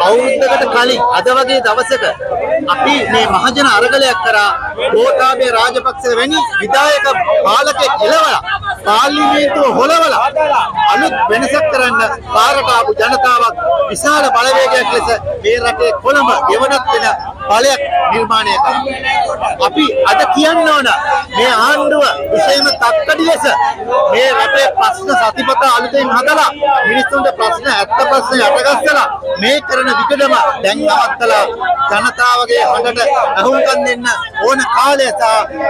අවුරුද්දකට කලින් අද වගේ දවසක අපි මේ මහජන අරගලයක් කරා ගෝඨාභය රාජපක්ෂ වැනි විධායක පාලකෙක් එළවලා පාර්ලිමේන්තුව හොලවලා අලුත් වෙනසක් කරන්න පාරට ආපු ජනතාවක් විශාල බලවේගයක් ලෙස මේ රටේ කොළඹ ගෙවනත් වෙන බලයක් නිර්මාණය කරා. අපි අද කියන්න ඕන මේ ආණ්ඩුව විශේෂම තක්කඩි ලෙස මේ රටේ ප්‍රශ්න සතිපත අලුතෙන් හදලා මිනිස්සුන්ට ප්‍රශ්න ඇත්ත ප්‍රශ්න යටගස්සලා මේ කරන විකඩම දැන් නවත්තලා ජනතාවගේ හඬට අහුම්කම් දෙන්න ඕන කාලය සහ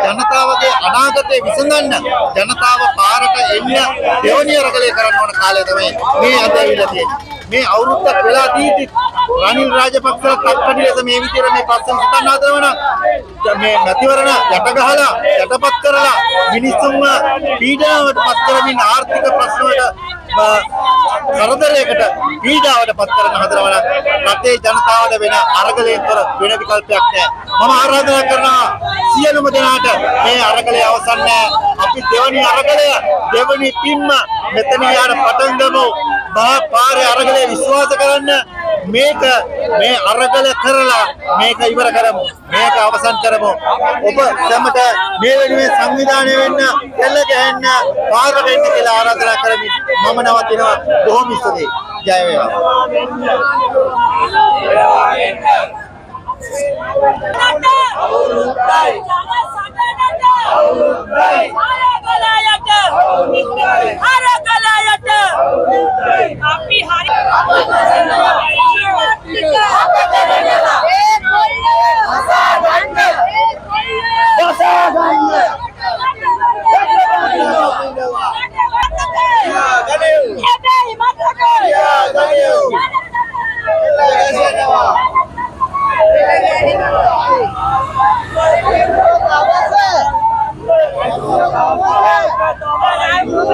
ජනතාවගේ අනාගතය විසඳන්න ජනතාව පාරට එන්න දෙවනි අරගලය කරන්න ඕන කාලය තමයි මේ අද ඇවිල්ලා තියෙන්නේ. මේ අවුරුද්දක් වෙලා දීති රනිල් රාජපක්ෂ තක්කඩි ලෙස මේ විදිහට මේ ප්‍රශ්න හිතන්න හදනවා නම් මේ මැතිවරණ යට ගහලා යටපත් කරලා මිනිස්සුන්ව පීඩාවට පත් කරමින් ආර්ථික ප්‍රශ්න වලට කරදරයකට පීඩාවට පත් කරන හදනවා නම් රටේ ජනතාවට වෙන අරගලයෙන් තොර වෙන විකල්පයක් නැහැ. මම ආරාධනා කරනවා සියලුම දෙනාට මේ අරගලය අවසන් නැහැ. අපි දෙවනි අරගලය දෙවනි පින්ම මෙතන යාර පටන් ගමු. මහා පාරේ අරගලය විශ්වාස කරන්න මේක මේ අරගල කරලා මේක ඉවර කරමු. මේක අවසන් කරමු. ඔබ සැමට මේ වෙනුවෙන් සංවිධානය වෙන්න, එල්ල ගහන්න, පාරට එන්න කියලා ආරාධනා කරමින් මම නවතිනවා. බොහොම ස්තුතියි. ජය වේවා. අපි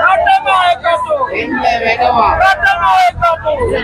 Rata, mata, mata, mata, mata, mata.